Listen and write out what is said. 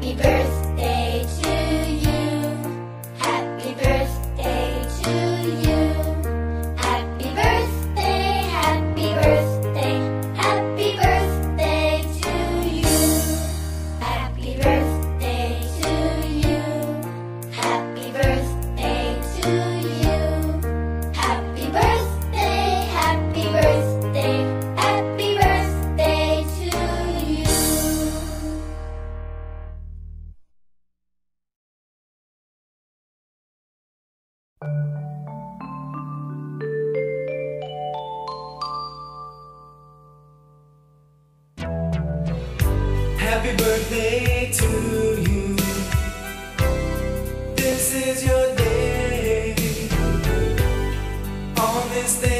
Happy birthday to Happy birthday to you. This is your day. On this day.